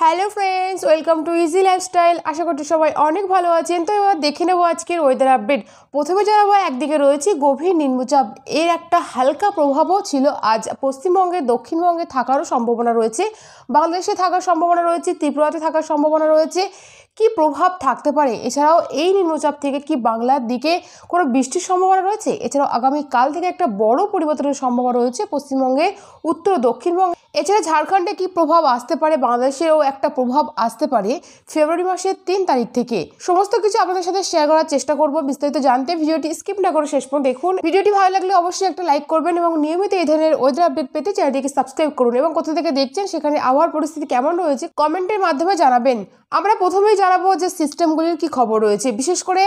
Hello friends welcome to easy lifestyle আশা করছি সবাই অনেক ভালো আছেন। তো এবার দেখে নেব আজকের ওয়েদার আপডেট প্রথমে জানাব, একদিকে রয়েছে গভীর নিম্নচাপ। এর একটা হালকা প্রভাবও ছিল। আজ পশ্চিমবঙ্গে, দক্ষিণবঙ্গে থাকারও সম্ভাবনা রয়েছে। বাংলাদেশে থাকার সম্ভাবনা রয়েছে, ত্রিপুরাতে থাকার সম্ভাবনা রয়েছে। কি প্রভাব থাকতে পারে? এছাড়াও এই নিম্নচাপ থেকে কি বাংলার দিকে কোনো বৃষ্টির সম্ভাবনা রয়েছে? এছাড়াও আগামী কাল থেকে একটা বড় পরিবর্তনের সম্ভাবনা রয়েছে পশ্চিমবঙ্গে। উত্তর দক্ষিণবঙ্গে এছাড়া ঝাড়খণ্ডে কি প্রভাব আসতে পারে? বাংলাদেশেও একটা প্রভাব আসতে পারে ফেব্রুয়ারি মাসের তিন তারিখ থেকে। সমস্ত কিছু আপনাদের সাথে শেয়ার করার চেষ্টা করব। বিস্তারিত জানতে ভিডিওটি স্কিপ না করে শেষ পর্যন্ত দেখুন। ভিডিওটি ভালো লাগলে অবশ্যই একটা লাইক করবেন এবং নিয়মিত এই ধরনের ওয়েদার আপডেট পেতে চ্যানেলটিকে সাবস্ক্রাইব করুন এবং কোথা থেকে দেখছেন সেখানে আবহাওয়ার পরিস্থিতি কেমন রয়েছে কমেন্টের মাধ্যমে জানাবেন। আমরা প্রথমেই জানাব যে সিস্টেমগুলির কি খবর রয়েছে। বিশেষ করে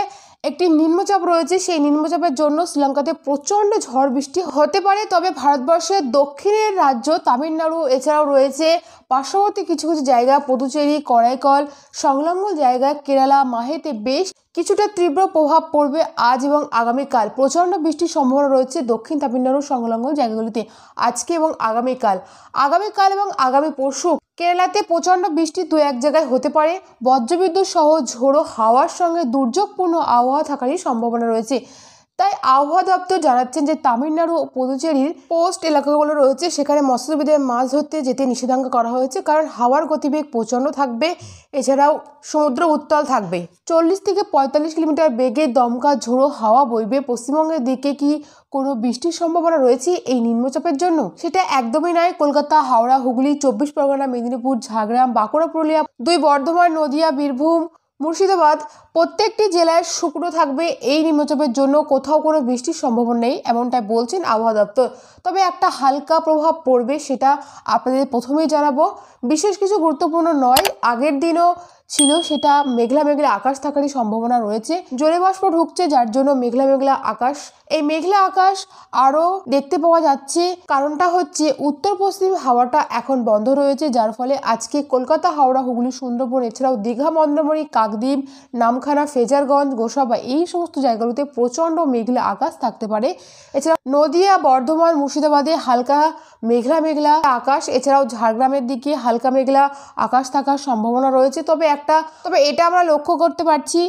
একটি নিম্নচাপ রয়েছে, সেই নিম্নচাপের জন্য শ্রীলঙ্কাতে প্রচণ্ড ঝড় বৃষ্টি হতে পারে। তবে ভারতবর্ষের দক্ষিণের রাজ্য তামিলনাড়ু এছাড়াও রয়েছে পার্শ্ববর্তী কিছু কিছু জায়গা, পুদুচেরি করাইকল সংলগ্ন জায়গা, কেরালা, মাহেতে বেশ কিছুটা তীব্র প্রভাব পড়বে আজ এবং আগামীকাল। প্রচণ্ড বৃষ্টির সম্ভাবনা রয়েছে দক্ষিণ তামিলনাড়ু সংলগ্ন জায়গাগুলিতে আজকে এবং আগামীকাল। আগামীকাল এবং আগামী পরশু কেরালাতে প্রচণ্ড বৃষ্টি দু এক জায়গায় হতে পারে। বজ্রবিদ্যুৎ সহ ঝোড়ো হাওয়ার সঙ্গে দুর্যোগপূর্ণ আবহাওয়া থাকারই সম্ভাবনা রয়েছে। তাই আবহাওয়া দপ্তর জানাচ্ছেন যে তামিলনাড়ু ও পুদুচেরির পোস্ট এলাকাগুলো রয়েছে, সেখানে মৎস্যজীবীদের মাছ ধরতে যেতে নিষেধাজ্ঞা করা হয়েছে, কারণ হাওয়ার গতিবেগ প্রচণ্ড থাকবে, এছাড়াও সমুদ্র উত্তাল থাকবে। চল্লিশ থেকে পঁয়তাল্লিশ কিলোমিটার বেগে দমকা ঝোড়ো হাওয়া বইবে, পশ্চিমবঙ্গের দিকে কি কোনো বৃষ্টির সম্ভাবনা রয়েছে এই নিম্নচাপের জন্য? সেটা একদমই নয়, কলকাতা, হাওড়া, হুগলি, চব্বিশ পরগনা, মেদিনীপুর, ঝাড়গ্রাম, বাঁকুড়া, পুরুলিয়া, দুই বর্ধমান, নদিয়া, বীরভূম মুর্শিদাবাদ, প্রত্যেকটি জেলায় শুকনো থাকবে এই নিম্নচাপের জন্য কোথাও কোনো বৃষ্টির সম্ভাবনা নেই, এমনটাই বলছেন আবহাওয়া দপ্তর। তবে একটা হালকা প্রভাব পড়বে সেটা আপনাদের প্রথমেই জানাব। বিশেষ কিছু গুরুত্বপূর্ণ নয়, আগের দিনও ছিল, সেটা মেঘলা মেঘলা আকাশ থাকারই সম্ভাবনা রয়েছে। জলে বাষ্প ঢুকছে, যার জন্য মেঘলা মেঘলা আকাশ। এই মেঘলা আকাশ আরও দেখতে পাওয়া যাচ্ছে। কারণটা হচ্ছে উত্তর পশ্চিম হাওয়াটা এখন বন্ধ রয়েছে, যার ফলে আজকে কলকাতা, হাওড়া, হুগলি, সুন্দরবন, এছাড়াও দীঘা, মন্দারমণি, কাকদ্বীপ, নামখানা, ফেজারগঞ্জ, গোসাবা এই সমস্ত জায়গাগুলোতে প্রচণ্ড মেঘলা আকাশ থাকতে পারে। এছাড়া নদিয়া, বর্ধমান, মুর্শিদাবাদে হালকা মেঘলা মেঘলা আকাশ। এছাড়াও ঝাড়গ্রামের দিকে হালকা মেঘলা আকাশ থাকার সম্ভাবনা রয়েছে। তবে একটা তবে এটা আমরা লক্ষ্য করতে পারছি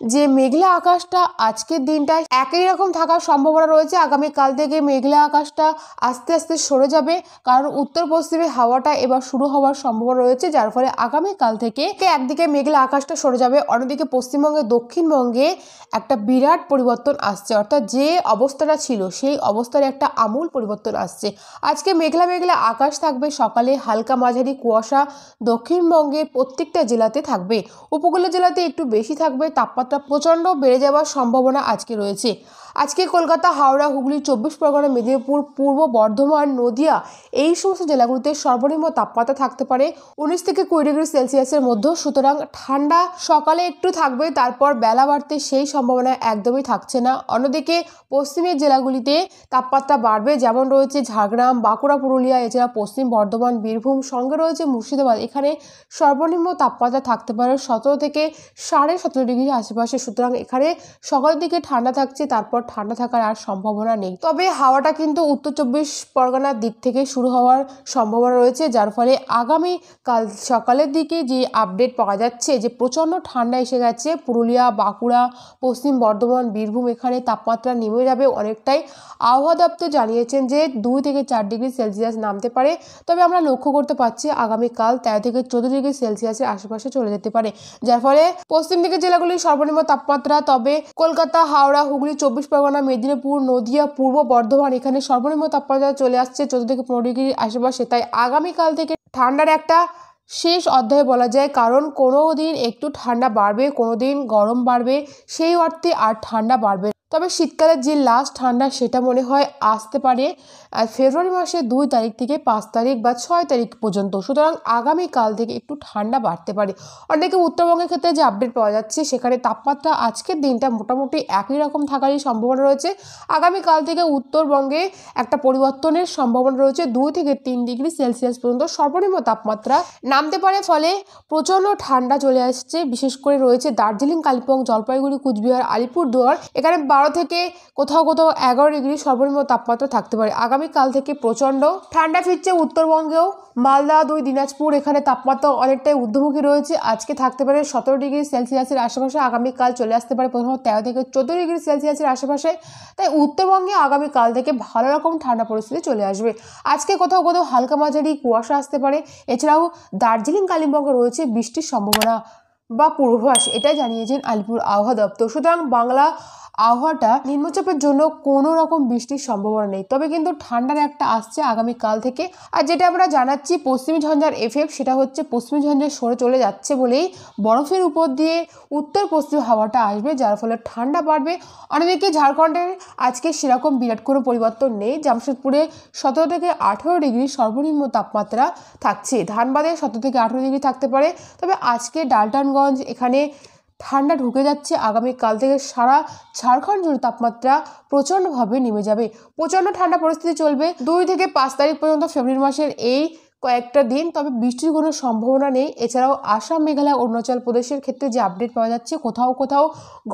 যে মেঘলা আকাশটা আজকের দিনটা একই রকম থাকার সম্ভাবনা রয়েছে। আগামীকাল থেকে মেঘলা আকাশটা আস্তে আস্তে সরে যাবে, কারণ উত্তর পশ্চিমে হাওয়াটা এবার শুরু হওয়ার সম্ভাবনা রয়েছে, যার ফলে আগামীকাল থেকে একদিকে মেঘলা আকাশটা সরে যাবে, অন্যদিকে পশ্চিমবঙ্গে, দক্ষিণবঙ্গে একটা বিরাট পরিবর্তন আসছে। অর্থাৎ যে অবস্থাটা ছিল, সেই অবস্থার একটা আমূল পরিবর্তন আসছে। আজকে মেঘলা মেঘলা আকাশ থাকবে, সকালে হালকা মাঝারি কুয়াশা দক্ষিণবঙ্গের প্রত্যেকটা জেলাতে থাকবে। উপকূলীয় জেলাতে একটু বেশি থাকবে, তাপমাত্রা প্রচণ্ড বেড়ে যাওয়ার সম্ভাবনা আজকে রয়েছে। আজকে কলকাতা, হাওড়া, হুগলি, চব্বিশ পরগনা, মেদিনীপুর, পূর্ব বর্ধমান, নদিয়া এই সমস্ত জেলাগুলিতে সর্বনিম্ন তাপমাত্রা থাকতে পারে উনিশ থেকে কুড়ি ডিগ্রি সেলসিয়াসের মধ্যে। সুতরাং ঠান্ডা সকালে একটু থাকবে, তারপর বেলা বাড়তে সেই সম্ভাবনা একদমই থাকছে না। অন্যদিকে পশ্চিমের জেলাগুলিতে তাপমাত্রা বাড়বে, যেমন রয়েছে ঝাড়গ্রাম, বাঁকুড়া, পুরুলিয়া, এছাড়া পশ্চিম বর্ধমান, বীরভূম, সঙ্গে রয়েছে মুর্শিদাবাদ। এখানে সর্বনিম্ন তাপমাত্রা থাকতে পারে সতেরো থেকে সাড়ে সতেরো ডিগ্রির আশেপাশে। সুতরাং এখানে সকালের দিকে ঠান্ডা থাকছে, তারপর ঠান্ডা থাকার আর সম্ভাবনা নেই। তবে হাওয়াটা কিন্তু উত্তর চব্বিশ পরগনার দিক থেকে শুরু হওয়ার সম্ভাবনা রয়েছে, যার ফলে আগামী কাল সকালের দিকে যে আপডেট পাওয়া যাচ্ছে যে প্রচণ্ড ঠান্ডা এসে গেছে, পুরুলিয়া, বাঁকুড়া, পশ্চিম বর্ধমান, বীরভূম, এখানে তাপমাত্রা নেমে যাবে অনেকটাই। আবহাওয়া দপ্তর জানিয়েছেন যে দুই থেকে চার ডিগ্রি সেলসিয়াস নামতে পারে, তবে আমরা লক্ষ্য করতে পারছি আগামীকাল তেরো থেকে চোদ্দ ডিগ্রি সেলসিয়াসের আশেপাশে চলে যেতে পারে। যার ফলে পশ্চিম দিকের জেলাগুলির সর্বনিম্ন তাপমাত্রা, তবে কলকাতা, হাওড়া, হুগলি, চব্বিশ পরগনা মেদিনীপুর, নদিয়া, পূর্ব বর্ধমান, এখানে সর্বনিম্ন তাপমাত্রা চলে আসছে চোদ্দ থেকে পনেরো ডিগ্রি আশেপাশে। তাই আগামীকাল থেকে ঠান্ডার একটা শেষ অধ্যায় বলা যায়, কারণ কোনো দিন একটু ঠান্ডা বাড়বে, কোনো দিন গরম বাড়বে, সেই অর্থে আর ঠান্ডা বাড়বে তবে শীতকালের যে লাস্ট ঠান্ডা সেটা মনে হয় আসতে পারে ফেব্রুয়ারি মাসের দুই তারিখ থেকে পাঁচ তারিখ বা ছয় তারিখ পর্যন্ত। সুতরাং আগামীকাল থেকে একটু ঠান্ডা বাড়তে পারে। অনেকে উত্তরবঙ্গের ক্ষেত্রে যে আপডেট পাওয়া যাচ্ছে, সেখানে তাপমাত্রা আজকের দিনটা মোটামুটি একই রকম থাকারই সম্ভাবনা রয়েছে। আগামীকাল থেকে উত্তরবঙ্গে একটা পরিবর্তনের সম্ভাবনা রয়েছে। দুই থেকে তিন ডিগ্রি সেলসিয়াস পর্যন্ত সর্বনিম্ন তাপমাত্রা নামতে পারে, ফলে প্রচণ্ড ঠান্ডা চলে আসছে। বিশেষ করে রয়েছে দার্জিলিং, কালিম্পং, জলপাইগুড়ি, কুচবিহার, আলিপুরদুয়ার। এখানে বারো বারো থেকে কোথাও কোথাও এগারো ডিগ্রি সর্বনিম্ন তাপমাত্রা থাকতে পারে। আগামীকাল থেকে প্রচণ্ড ঠান্ডা ফিরছে উত্তরবঙ্গেও। মালদা, দুই দিনাজপুর, এখানে তাপমাত্রা অনেকটাই ঊর্ধ্বমুখী রয়েছে। আজকে থাকতে পারে সতেরো ডিগ্রি সেলসিয়াসের আশেপাশে। আগামীকাল চলে আসতে পারে প্রথমত তেরো থেকে চোদ্দ ডিগ্রি সেলসিয়াসের আশেপাশে। তাই উত্তরবঙ্গে আগামীকাল থেকে ভালো রকম ঠান্ডা পরিস্থিতি চলে আসবে। আজকে কোথাও কোথাও হালকা মাঝারি কুয়াশা আসতে পারে। এছাড়াও দার্জিলিং, কালিম্পংয়ে রয়েছে বৃষ্টির সম্ভাবনা বা পূর্বাভাস। এটাই জানিয়েছেন আলিপুর আবহাওয়া দপ্তর। সুতরাং বাংলা আবহাওয়াটা নিম্নচাপের জন্য কোনো রকম বৃষ্টির সম্ভাবনা নেই। তবে কিন্তু ঠান্ডার একটা আসছে আগামীকাল থেকে। আর যেটা আমরা জানাচ্ছি, পশ্চিমী ঝঞ্ঝার এফেক্ট সেটা হচ্ছে পশ্চিমী ঝঞ্ঝার সরে চলে যাচ্ছে বলেই বরফের উপর দিয়ে উত্তর পশ্চিম হাওয়াটা আসবে, যার ফলে ঠান্ডা বাড়বে। অন্যদিকে ঝাড়খণ্ডের আজকে সেরকম বিরাট কোনো পরিবর্তন নেই। জামশেদপুরে সতেরো থেকে আঠেরো ডিগ্রি সর্বনিম্ন তাপমাত্রা থাকছে। ধানবাদে সতেরো থেকে আঠেরো ডিগ্রি থাকতে পারে। তবে আজকে ডালটানগঞ্জ এখানে ঠান্ডা ঢুকে যাচ্ছে, আগামীকাল থেকে সারা ঝাড়খণ্ড জুড়ে তাপমাত্রা প্রচণ্ডভাবে নেমে যাবে। প্রচণ্ড ঠান্ডা পরিস্থিতি চলবে। দুই থেকে পাঁচ তারিখ পর্যন্ত ফেব্রুয়ারি মাসের এই কয়েকটা দিন, তবে বৃষ্টির কোনো সম্ভাবনা নেই। এছাড়াও আসাম, মেঘালয়, অরুণাচল প্রদেশের ক্ষেত্রে যে আপডেট পাওয়া যাচ্ছে, কোথাও কোথাও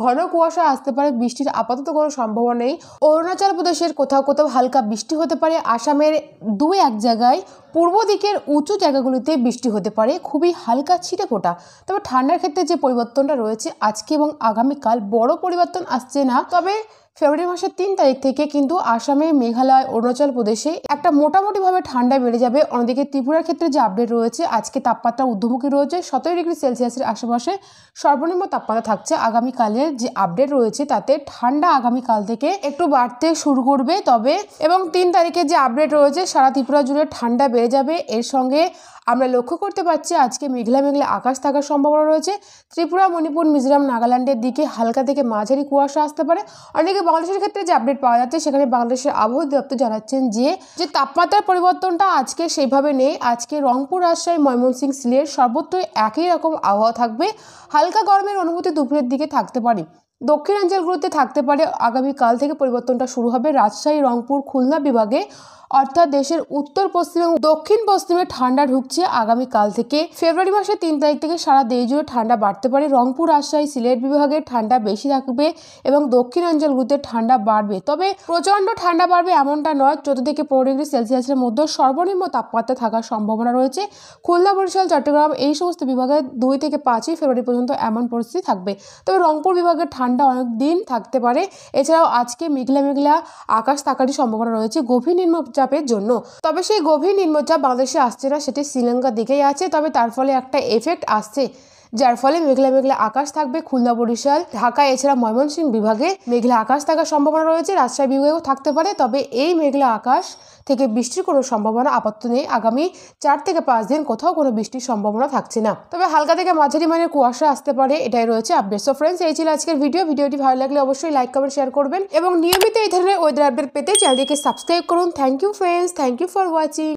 ঘন কুয়াশা আসতে পারে, বৃষ্টির আপাতত কোনো সম্ভাবনা নেই। অরুণাচল প্রদেশের কোথাও কোথাও হালকা বৃষ্টি হতে পারে, আসামের দু এক জায়গায়, পূর্ব দিকের উঁচু জায়গাগুলিতে বৃষ্টি হতে পারে, খুবই হালকা ছিটে ফোটা। তবে ঠান্ডার ক্ষেত্রে যে পরিবর্তনটা রয়েছে, আজকে এবং আগামীকাল বড় পরিবর্তন আসছে না। তবে ফেব্রুয়ারি মাসের তিন তারিখ থেকে কিন্তু আসামে মেঘালয়, অরুণাচল প্রদেশে একটা মোটামুটিভাবে ঠান্ডা বেড়ে যাবে। অন্যদিকে ত্রিপুরার ক্ষেত্রে যে আপডেট রয়েছে, আজকে তাপমাত্রা ঊর্ধ্বমুখী রয়েছে। সতেরো ডিগ্রি সেলসিয়াসের আশেপাশে সর্বনিম্ন তাপমাত্রা থাকছে। আগামীকালের যে আপডেট রয়েছে, তাতে ঠান্ডা আগামীকাল থেকে একটু বাড়তে শুরু করবে। তবে এবং তিন তারিখে যে আপডেট রয়েছে, সারা ত্রিপুরা জুড়ে ঠান্ডা বেড়ে যাবে। এর সঙ্গে আমরা লক্ষ্য করতে পারছি আজকে মেঘলা মেঘলা আকাশ থাকার সম্ভাবনা রয়েছে। ত্রিপুরা, মণিপুর, মিজোরাম, নাগাল্যান্ডের দিকে হালকা থেকে মাঝারি কুয়াশা আসতে পারে। অনেকে বাংলাদেশের ক্ষেত্রে যে আপডেট পাওয়া যাচ্ছে, সেখানে বাংলাদেশের আবহাওয়া দপ্তর জানাচ্ছেন যে যে তাপমাত্রার পরিবর্তনটা আজকে সেইভাবে নেই। আজকে রংপুর, রাজশাহী, ময়মনসিংহ, সিলেট সর্বত্রই একই রকম আবহাওয়া থাকবে। হালকা গরমের অনুভূতি দুপুরের দিকে থাকতে পারে। দক্ষিণাঞ্চলগুলোতে থাকতে পারে। আগামীকাল থেকে পরিবর্তনটা শুরু হবে। রাজশাহী, রংপুর, খুলনা বিভাগে অর্থাৎ দেশের উত্তর পশ্চিম এবং দক্ষিণ পশ্চিমে ঠান্ডা ঢুকছে আগামীকাল থেকে। ফেব্রুয়ারি মাসের তিন তারিখ থেকে সারা দেশ জুড়ে ঠান্ডা বাড়তে পারে। রংপুর, রাজশাহী, সিলেট বিভাগে ঠান্ডা বেশি থাকবে এবং দক্ষিণাঞ্চলগুলোতে ঠান্ডা বাড়বে। তবে প্রচণ্ড ঠান্ডা বাড়বে এমনটা নয় চোদ্দ থেকে পনেরো ডিগ্রি সেলসিয়াসের মধ্যে সর্বনিম্ন তাপমাত্রা থাকার সম্ভাবনা রয়েছে। খুলনা, বরিশাল, চট্টগ্রাম এই সমস্ত বিভাগে দুই থেকে পাঁচই ফেব্রুয়ারি পর্যন্ত এমন পরিস্থিতি থাকবে। তবে রংপুর বিভাগে ঠান্ডা অনেক দিন থাকতে পারে। এছাড়াও আজকে মেঘলা মেঘলা আকাশ থাকারই সম্ভাবনা রয়েছে। গভীর নিম্ন চাপের জন্য। তবে সেই গভীর নিম্নচাপ বাংলাদেশে আসছে না, সেটি শ্রীলঙ্কার দিকেই আছে। তবে তার ফলে একটা এফেক্ট আসছে। যার ফলে মেঘলা মেঘলা আকাশ থাকবে খুলনা বরিশাল, ঢাকা, এছাড়া ময়মনসিংহ বিভাগে। মেঘলা আকাশ থাকার সম্ভাবনা রয়েছে, রাজশাহী বিভাগেও থাকতে পারে, তবে এই মেঘলা আকাশ থেকে বৃষ্টির কোনো সম্ভাবনা আপাতত নেই। আগামী চার থেকে পাঁচ দিন কোথাও কোনো বৃষ্টির সম্ভাবনা থাকছে না। তবে হালকা থেকে মাঝারি মানের কুয়াশা আসতে পারে, এটাই রয়েছে আপডেট সো ফ্রেন্ডস এই ছিল আজকের ভিডিও ভিডিওটি ভালো লাগলে অবশ্যই লাইক কমেন্ট শেয়ার করবেন। এবং নিয়মিত এই ধরনের ওয়েদার আপডেট পেতে চ্যানেলটিকে সাবস্ক্রাইব করুন। Thank you friends thank you for watching